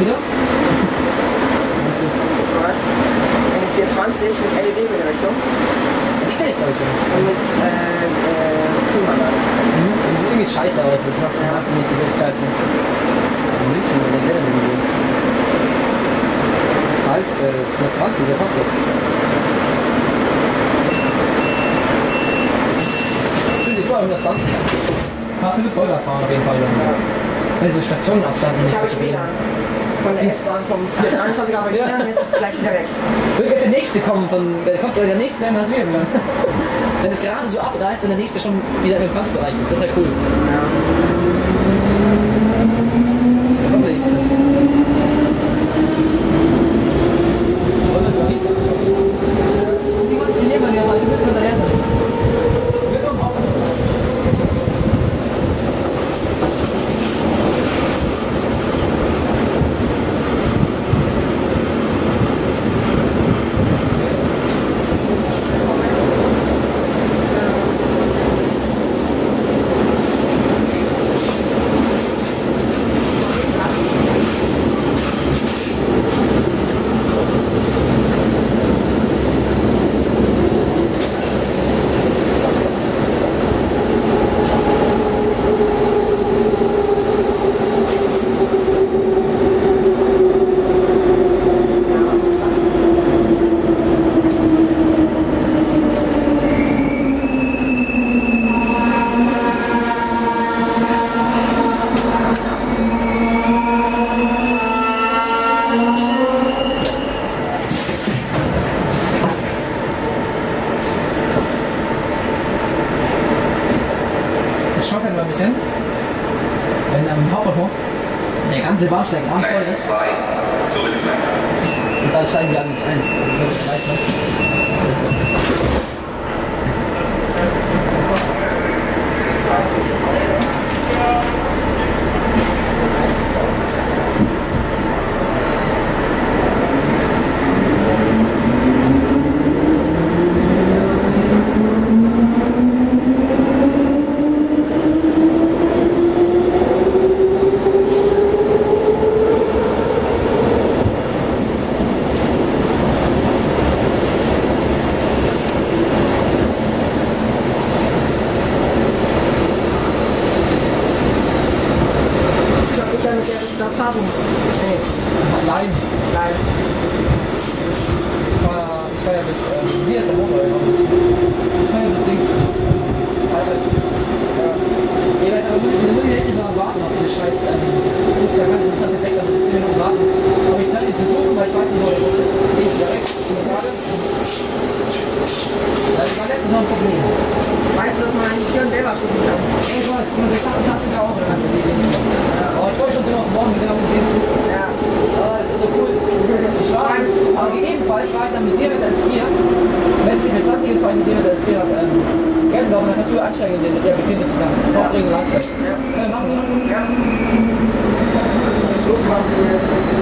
Denn wieder? N420 mit LED-Beleuchtung Die kenne ich glaube ich schon. und mit äh, äh, Klimaanlage. Mhm. Das sieht irgendwie scheiße aus. Ich den Haken nicht, das ist echt scheiße. München, wenn der Geld nicht Preis, äh, 120, der passt doch. Stimmt, die vorher 120. Passt du mit Vollgas fahren auf jeden Fall. Wenn so nicht habe ich aktivieren. WLAN. Von der S-Bahn vom 421 aber Ja. WLAN, jetzt ist gleich wieder weg. Wird jetzt der nächste kommen von. Der kommt ja der nächste dann wir dann. Wenn es gerade so abreißt und der nächste schon wieder im Empfangsbereich ist, das ist ja cool. Ja. Busverkant, das ist dann perfekt, da muss ich 10 Minuten warten. Aber ich Zeit, ihn zu suchen, weil ich weiß nicht, wo der Bus ist. Die ist direkt, eine Frage. Das war letztens noch ein Problem. Weißt du, dass man eigentlich hier und selber schieben kann? Ey, ich weiß, guck mal, der Tasten ja auch, oder? Die, die, die. Aber ich freue mich schon so auf morgen wieder auf den Zug. Ja. Ah, das ist so cool. Ich war, aber gegebenenfalls war ich dann mit dir mit der S4. Wenn es nicht mit 20 ist, war ich mit dir mit der S4 nach ähm, Gelbendorf und dann kannst du ansteigen in den der befindet sich dann. Auf Ring Landsberg. Ja. Können wir machen, oder? Ja. Los machen wir.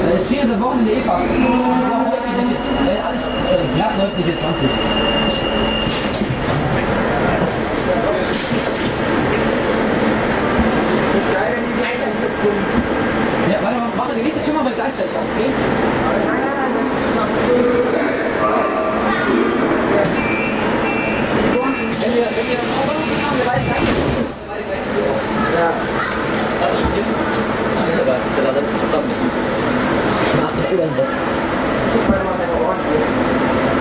Dann ist 4 ist am Wochenende eh fast. Ja, häufig nicht jetzt. Wenn alles äh, glatt läuft, nicht jetzt 20. Das ist geil, wenn die gleichzeitig sind. Nein, Ja, warte mal, machen die nächste Tür machen wir gleichzeitig auf, okay? nein, nein, das ist zusammen. Wenn wir, wenn wir Aufwand haben, wir beide gleich. Beide gleich. Ja. Das ist schon. Das ist aber, das er da. Das dauert ein bisschen. Ach, der über Bett. Guck mal mal seine Ohren an.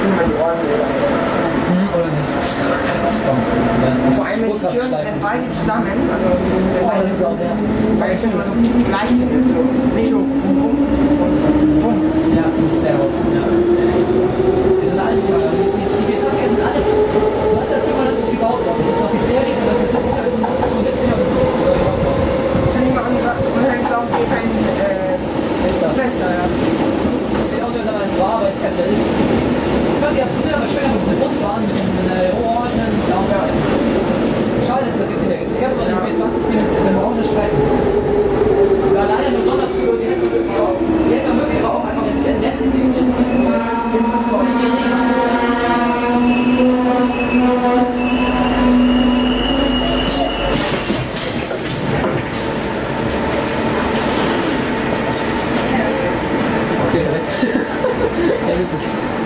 Guck mal die Ohren an. Oder dieses. Das. Ja, das Vor allem, wenn die Türen, wenn beide zusammen, also Oh, beide, das auch der. beide Türen immer so gleich sind, ist so, nicht so bum bum und bum. Ja, das ist sehr laut. Ja. Die sind alles die, die, die Getränke sind alle 1995 gebaut worden. Das ist noch die Serie von 1970 als 1970 bis so gebaut worden. Das finde ich mal unheimlich, glauben Sie, kein äh, da. Fester, ja. Sieht aus, als ob es war, aber jetzt kein ist. Ich fand ja früher aber schöner, wenn sie bunt mit den äh, orangenen, blauen Streifen. Schade, dass das jetzt mehr gibt. Es gab immer den 24 die mit den orangenen Streifen. Da leider nur Sonderzüge die hätten wir wirklich auch. Wir wirklich aber auch einfach ins Netz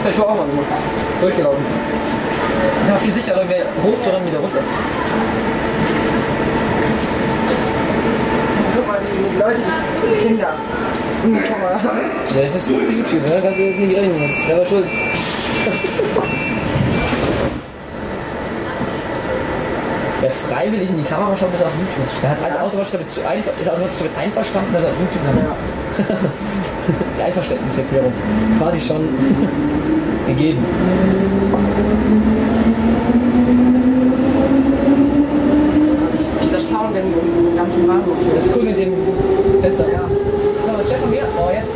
ich vorher auch mal gemacht. Durchgelaufen. Das war viel sicherer, irgendwie hochzurennen wieder runter. Guck mal, die Leute, die Kinder. Hm. Ja, das ist so YouTube, ne? Kannst du jetzt nicht reden, das ist selber schuld. Wer freiwillig in die Kamera schaut, ist auf YouTube. Der hat alle automatisch damit, zu, ist automatisch damit einverstanden, dass er auf YouTube hat. Die Einverständniserklärung. Quasi schon gegeben. Dieser Sound im, ganzen Bahnhof. Das ist cool mit dem Fenster. Ja. Sag mal, Chef von mir? Oh, jetzt.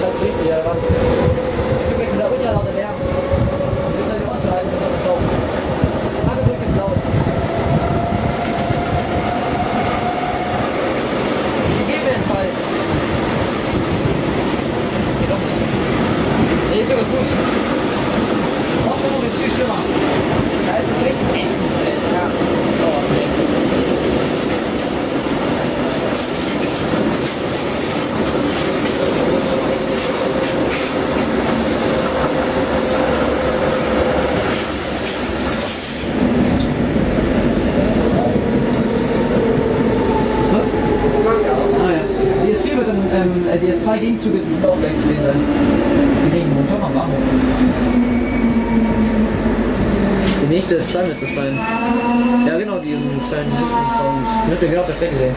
Scheint's richtig, ja, Wand. te heel perfect zijn.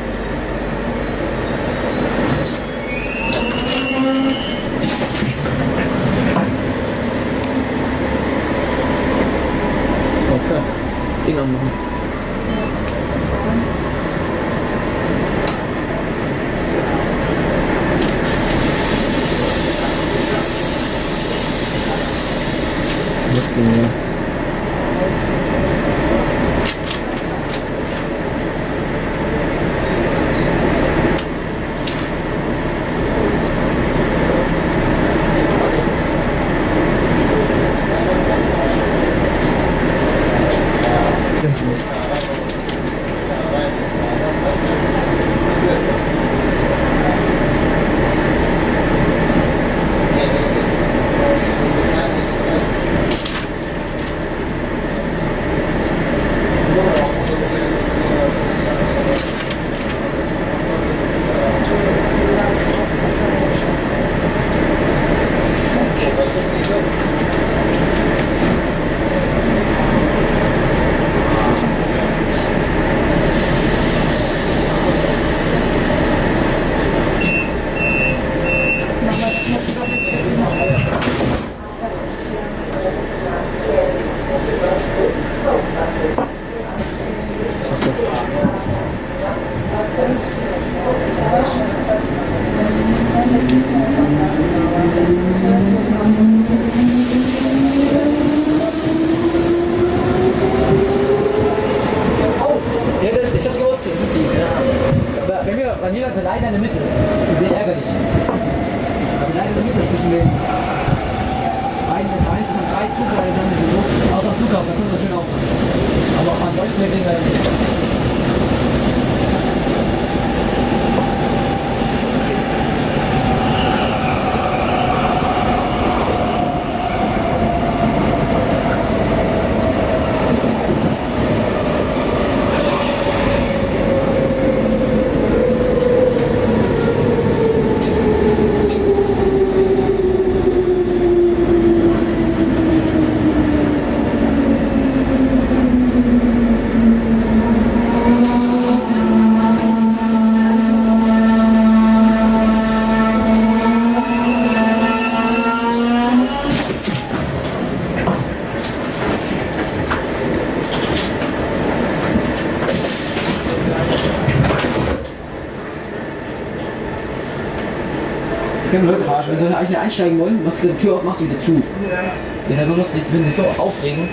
Oké, okay. ik einsteigen wollen, machst du die Tür auf, machst du wieder zu. Ja. Das ist ja so lustig, wenn sie so aufregen.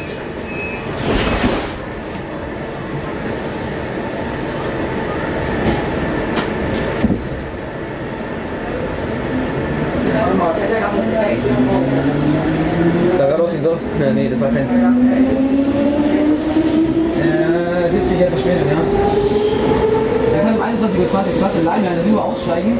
Sag los, ihn doch. Ja, nee, das war kein. Äh, 70 Jahre verspätet, ja. Er kann um 21.20 Uhr Platz in Leim rüber aussteigen.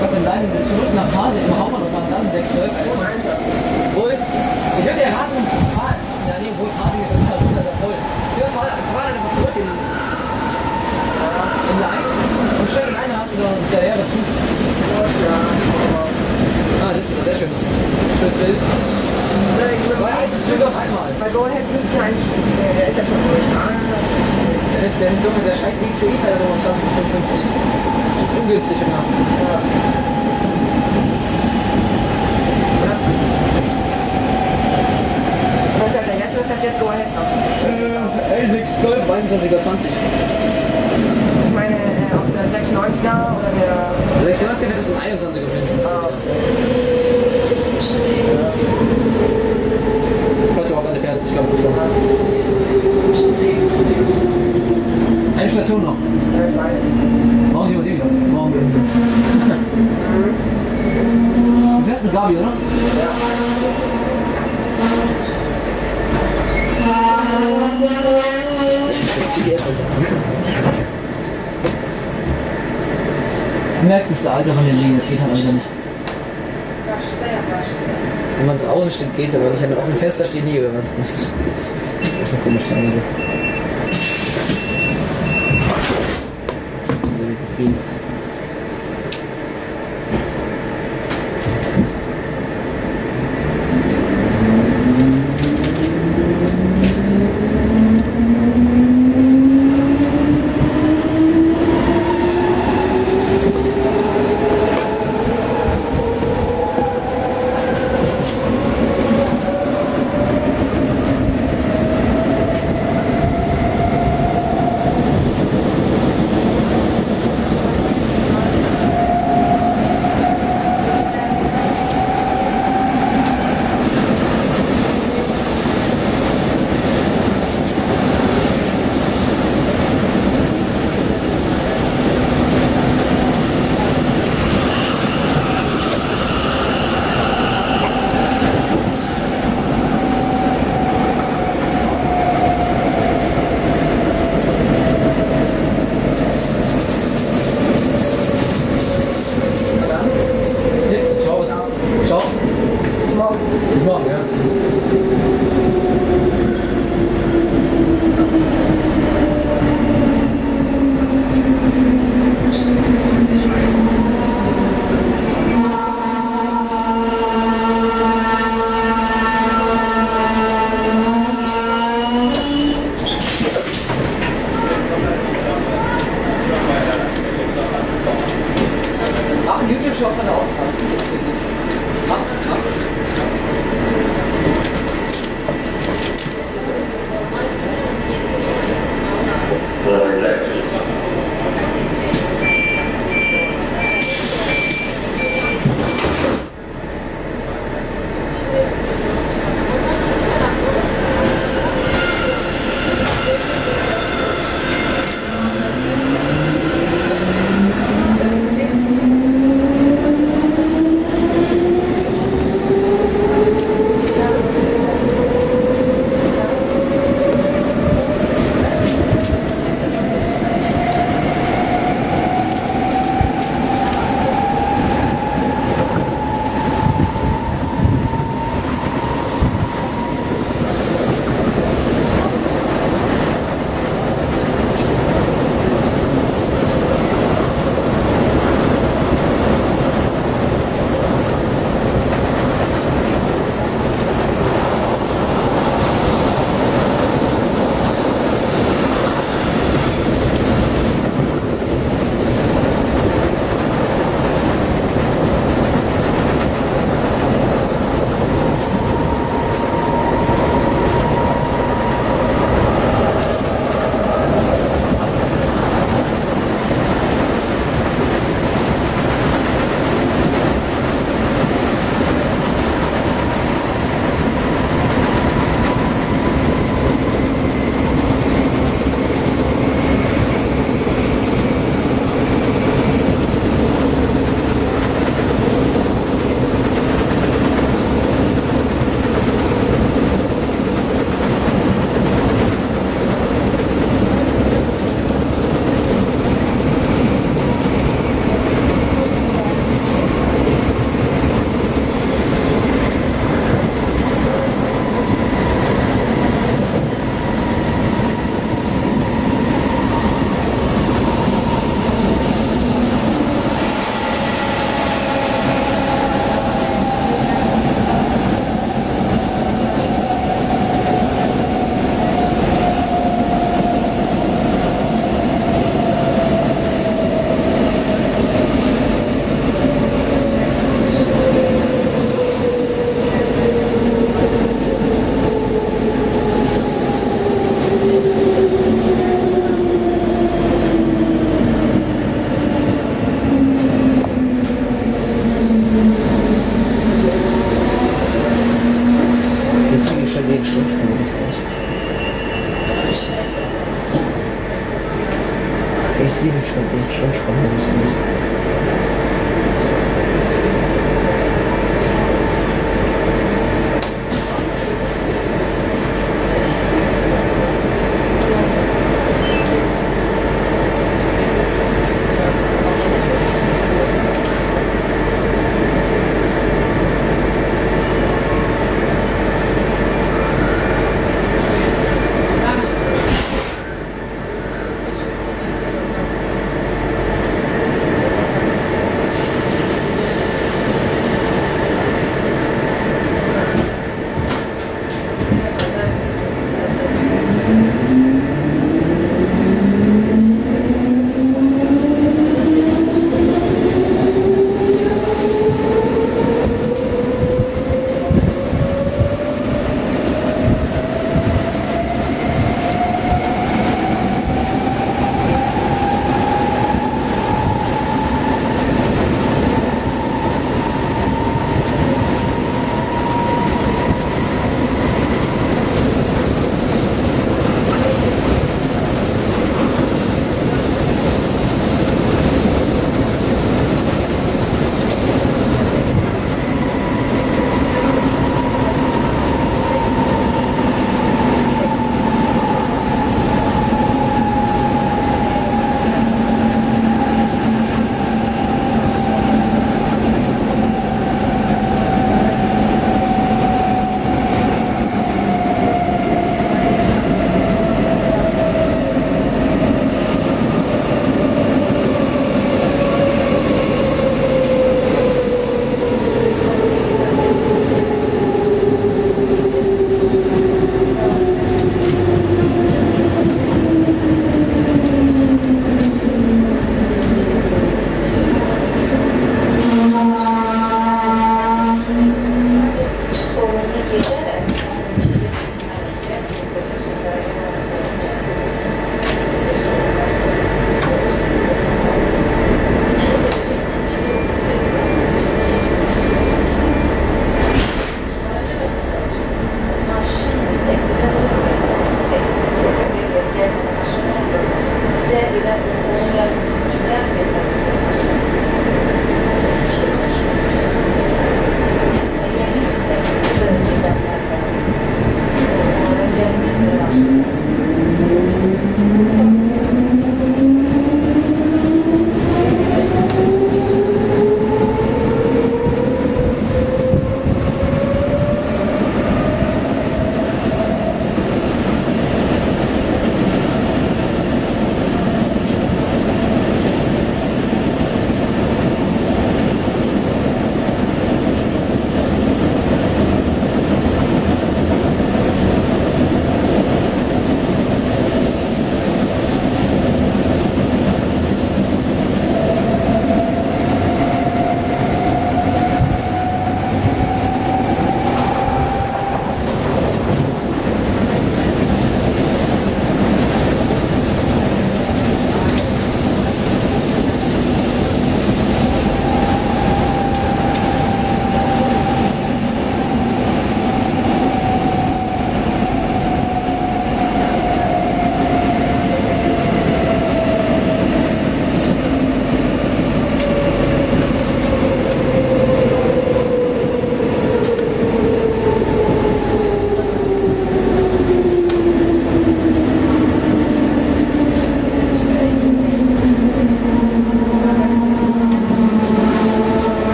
Platz in Leim zurück nach Hause im Hauptbahnhof fahren, dann 612. Wohl, ich würde dir raten, fahr. Ja, nee, wohl Hase ist das halt runter, voll. Ich würde fahr, fahr dann einfach zurück in, in Leim und stell den einen hast du dann hinterher dazu. Ah, das ist sehr schön. Das schönes Bild. Zwei alte Züge auf einmal. Bei Go Ahead müsste ja eigentlich, der, der ist ja schon durch. Ah, Der, der, der, der scheiß ICE fährt um 2055. Das ist ungünstig immer. Was fährt der jetzt oder fährt jetzt Go Ahead noch? L612, 21.20 Ich meine, äh, ob der 96er oder der. Der 96 wird es um 21.55 Ah. Ich weiß überhaupt gar nicht, wer ich glaube schon. Eine Station noch. Ja, ich weiß. Morgen sehen wir sie wieder. Morgen. Du fährst mit Gabi, oder? Du merkst, es ist der Alter von den Dingen, das geht halt wieder nicht. Wenn man draußen steht, geht's, aber wenn ich an einem offenen Fenster stehe, nie oder was. Das ist, ist schon komisch teilweise. So das Bienen. of the church members in this